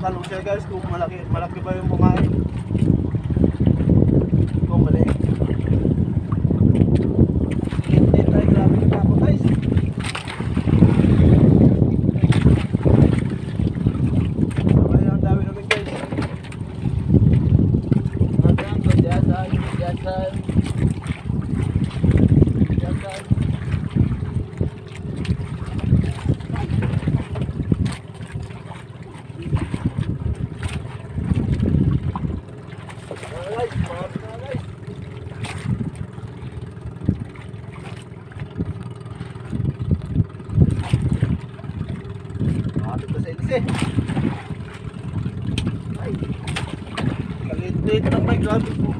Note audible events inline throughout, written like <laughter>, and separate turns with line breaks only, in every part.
Tatanong siya guys kung malaki, malaki ba yung pumain. Kung mali. Hindi tayo grabe na ako guys. Sabay ang dami namin guys. Guys, mga guys. Ano to sa ilis eh? Ay. Kalit-lit na may grabe po.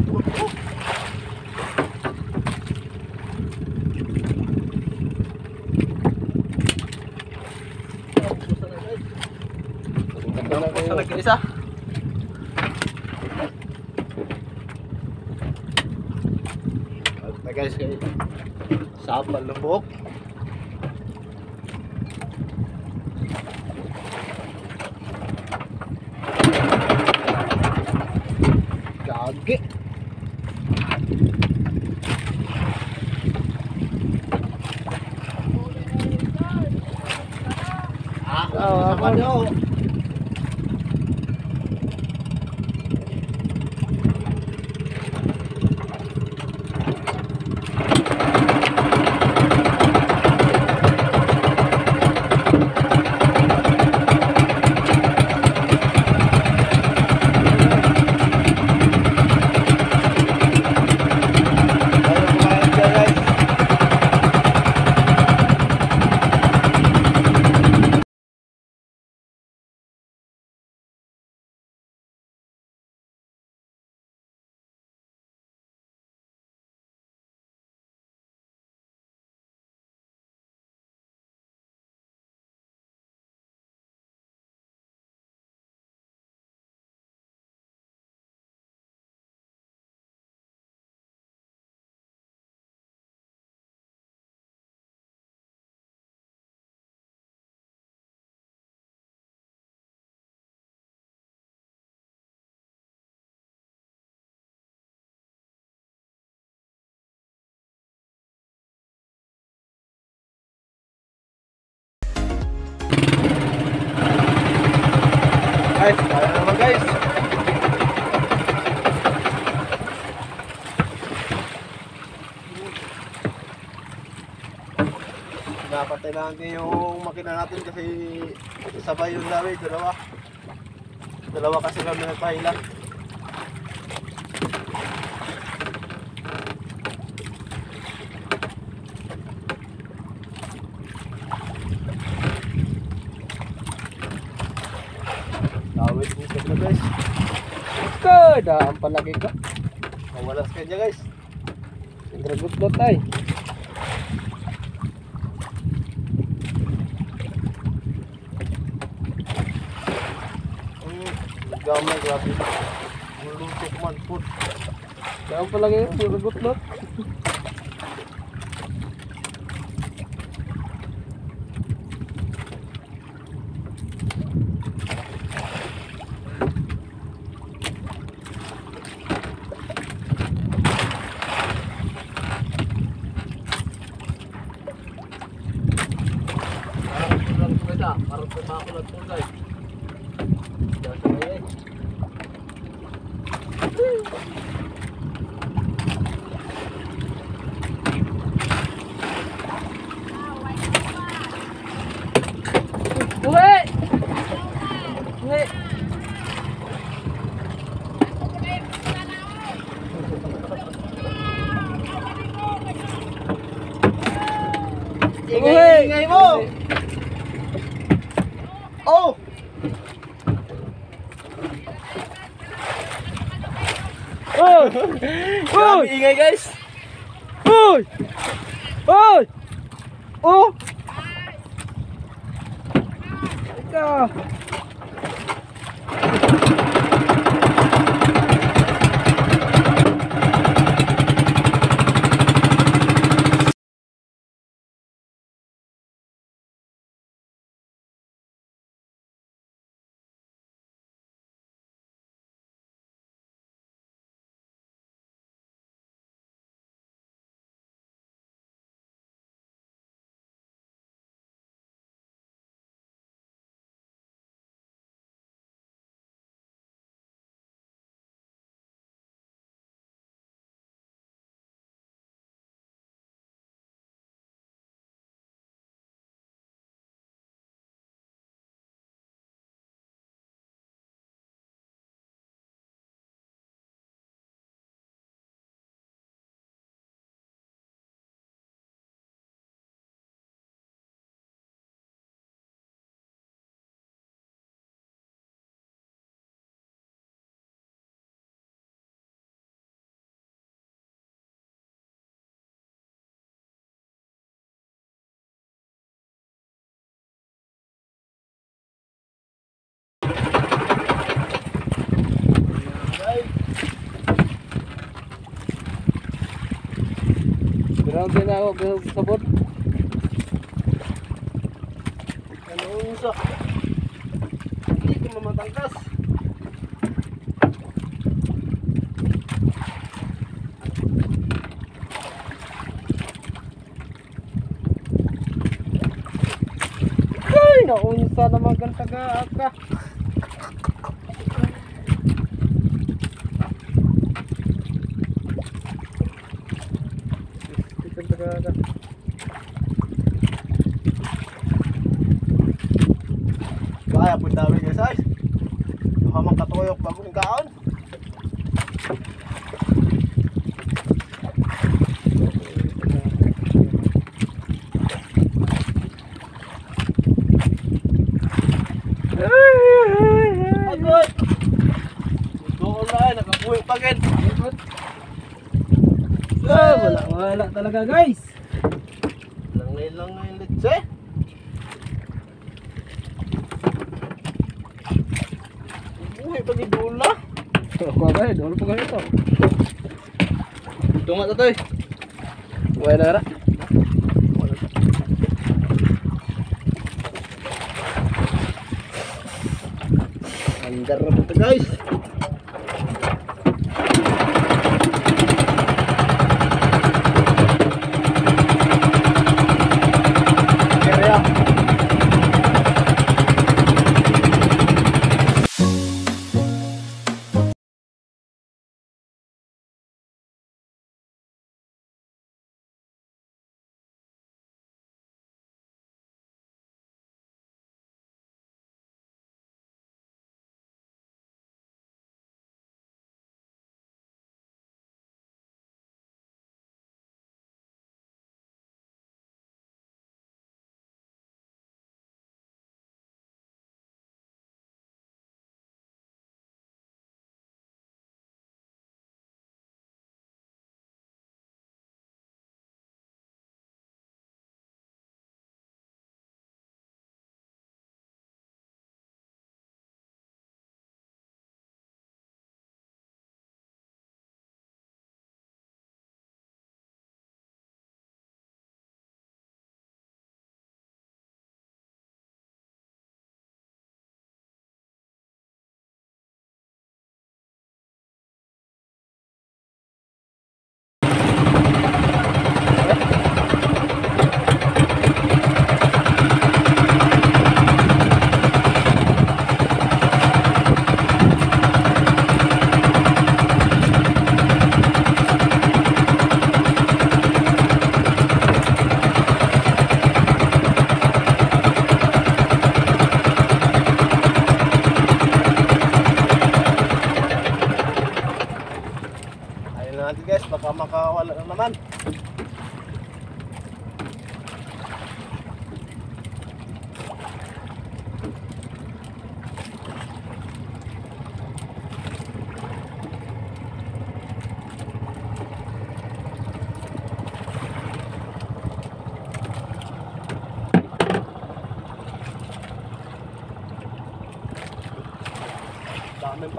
Sa nag-isa. At guys, kay Sapal Lubok. Gagi. Ah,
Oo,
sama
ako.
daw. Ayaw kumain dyan, guys. Guys, kaya naman guys. Napatay natin yung makina natin kasi sabay yung dami, dalawa. Dalawa kasi kami nagpahila. Tawid mo sa guys.
Kada ang palagi ka.
Mawalas ka dyan guys.
Dragot lot ay.
Mm, gamay, grabe. Mulutok man po.
Kada ang palagi ka. Dragot
Ingay, ingay mo! Oh!
Oh! <laughs>
Grabe ingay guys!
Uy! Uy! Oh! Ika! Ground din ako, pero sabot.
Ano unsa? Hindi ka mamatangkas.
Ay, naunsa naman kang taga-aka. Kang taga-aka.
Kaya po dami guys ay. Baka makatuyok bago yung kaon. Agad! Doon na ay, nakapuyo pa gin.
Ah, wala, wala talaga guys.
Lang ngayon lang ngayon litse. Buhay pa ni Bula.
Ako ba eh, doon pa kayo to.
Tunga to toy.
Wala na ra.
Andar na po to guys.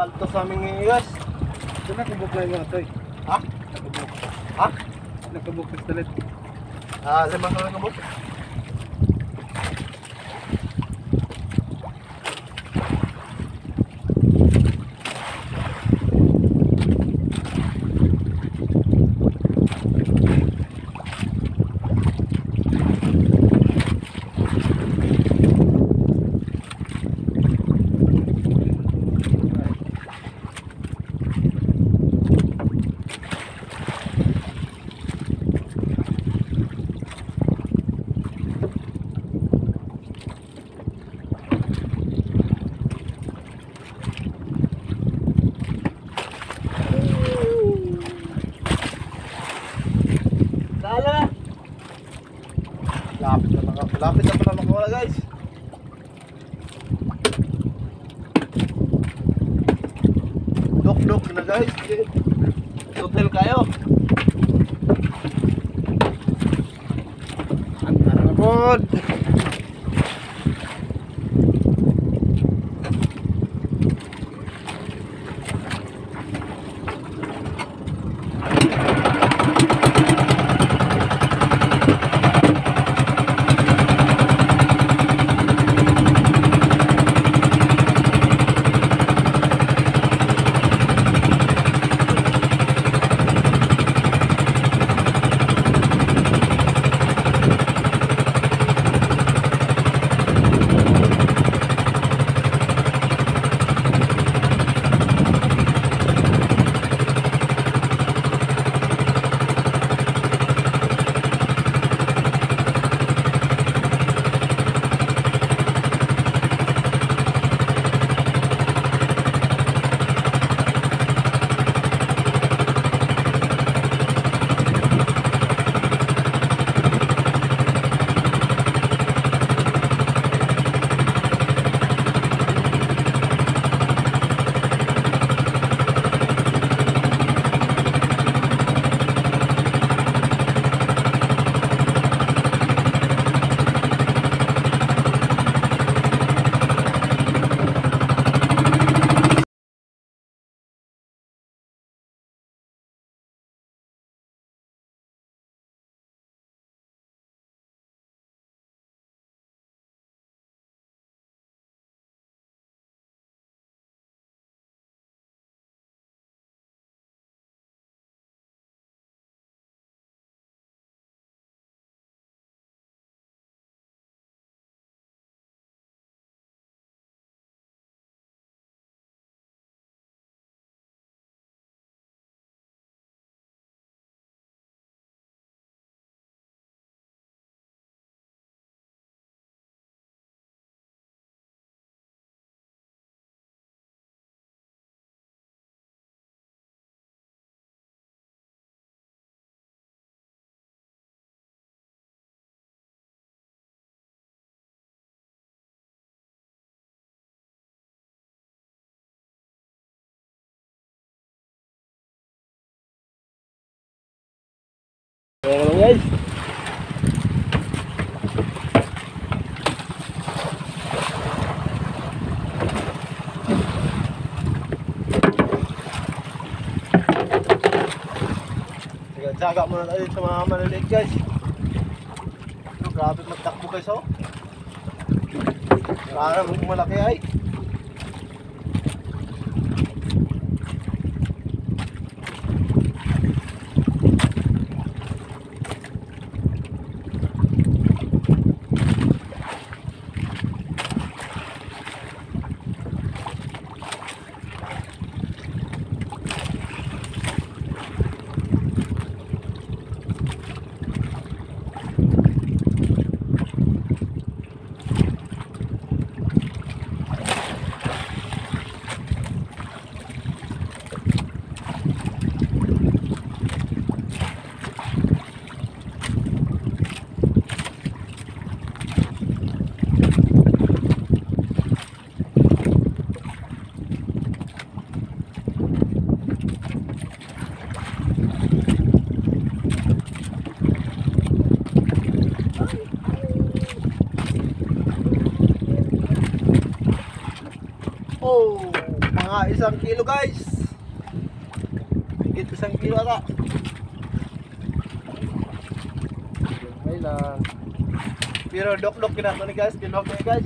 Palto sa aming guys.
Ito na kubok lang yung atoy.
Ha? Ha?
Nakabuk sa.
Ah, lima ka lang kabot. Lala! Lapit na maka lapit na pala makawala guys. Dok-dok na guys. Hotel kayo. Antar na đi guys. Tsaga muna tayo sa mga maliliit guys. Ano, grabe magtakbo guys oh. Para malaki ay. Isang kilo guys. Higit isang kilo ata.
May lang.
Pero dok-dok ni guys, ginok ni guys.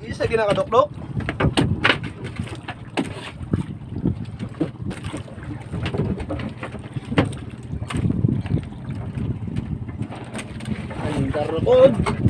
Isa ginakadok-dok.
Ang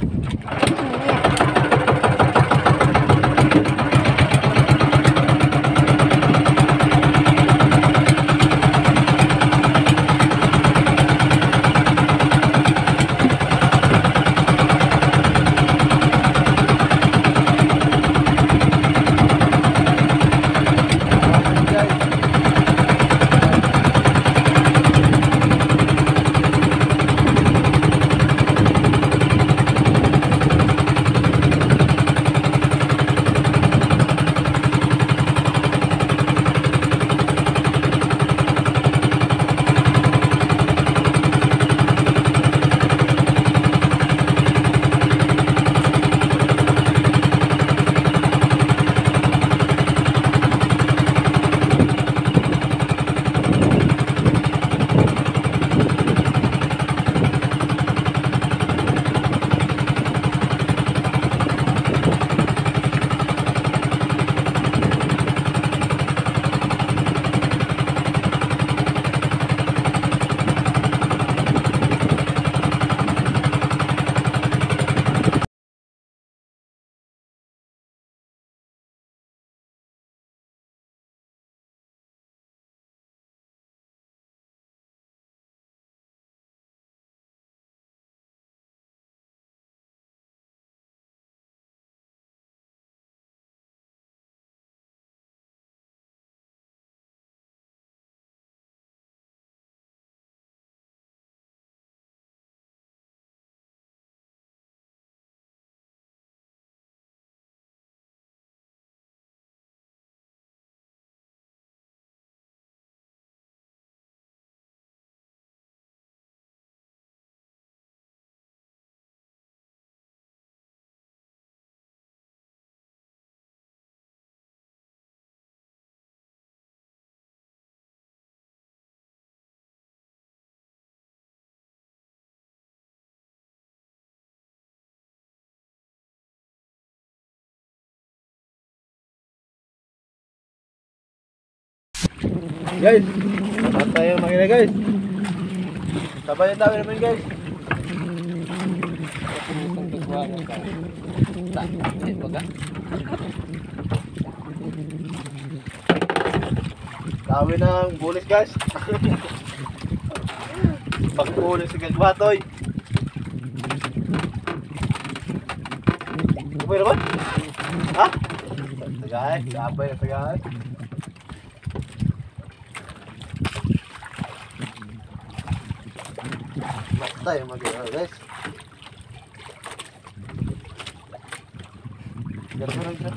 guys, sabat tayo makina guys. Sabayan tayo naman guys. Dami ng bulis guys. <laughs> Pagbulis si Gagwatoy. Okay naman? Ha? Tagay, sabay na tagay. Basta yung mag-iwa guys. Ganun lang siya.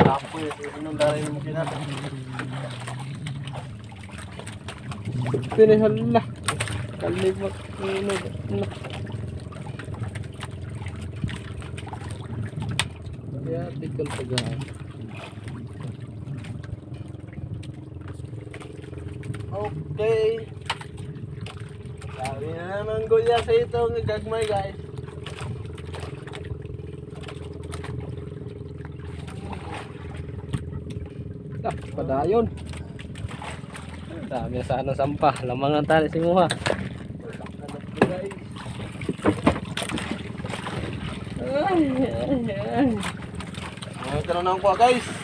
Tapo yun. Yung daray ng makina.
Pinihala. Kalimot. Ano, ano. Kaya tikol pa dyan.
Okay. Sabi na naman gulya sa itong gagmay guys.
Ah, padayon. Dami sa ano sampah. Lamang ang tali si Muha. Ay, ay, ay.
Mga tanong ko guys.